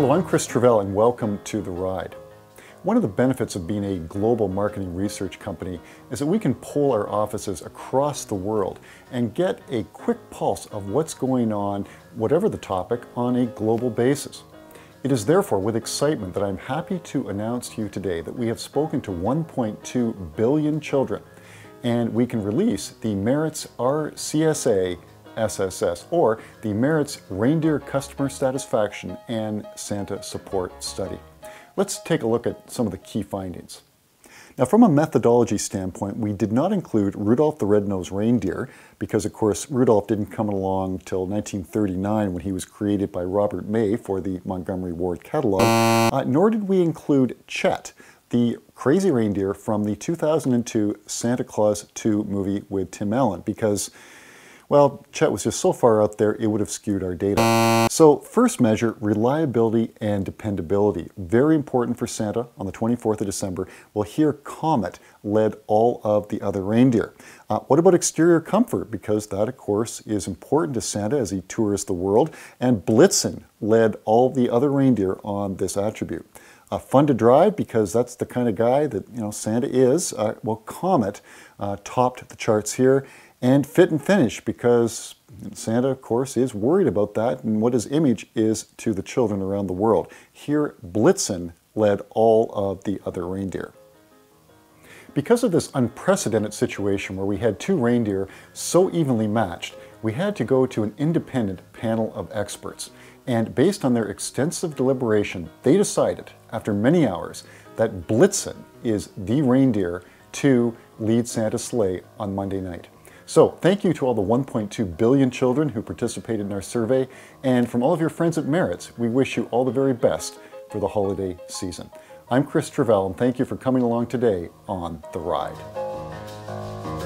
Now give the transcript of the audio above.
Hello, I'm Chris Travell and welcome to The Ride. One of the benefits of being a global marketing research company is that we can pull our offices across the world and get a quick pulse of what's going on, whatever the topic, on a global basis. It is therefore with excitement that I'm happy to announce to you today that we have spoken to 1.2 billion children and we can release the Maritz RCSA SSS, or the Maritz Reindeer Customer Satisfaction and Santa Support Study. Let's take a look at some of the key findings. Now, from a methodology standpoint, we did not include Rudolph the Red-Nosed Reindeer because, of course, Rudolph didn't come along till 1939 when he was created by Robert May for the Montgomery Ward catalog, uh, nor did we include Chet, the crazy reindeer from the 2002 Santa Clause 2 movie with Tim Allen because well, Chet was just so far out there, it would have skewed our data. So first measure, reliability and dependability. Very important for Santa on the 24th of December. Well, here Comet led all of the other reindeer. Uh, what about exterior comfort? Because that, of course, is important to Santa as he tours the world. And Blitzen led all the other reindeer on this attribute. Uh, fun to drive because that's the kind of guy that you know Santa is. Uh, well, Comet uh, topped the charts here, and fit and finish because Santa, of course, is worried about that and what his image is to the children around the world. Here, Blitzen led all of the other reindeer. Because of this unprecedented situation where we had two reindeer so evenly matched, we had to go to an independent panel of experts. And based on their extensive deliberation, they decided, after many hours, that Blitzen is the reindeer to lead Santa's sleigh on Monday night. So thank you to all the 1.2 billion children who participated in our survey, and from all of your friends at Maritz, we wish you all the very best for the holiday season. I'm Chris Travell, and thank you for coming along today on The Ride.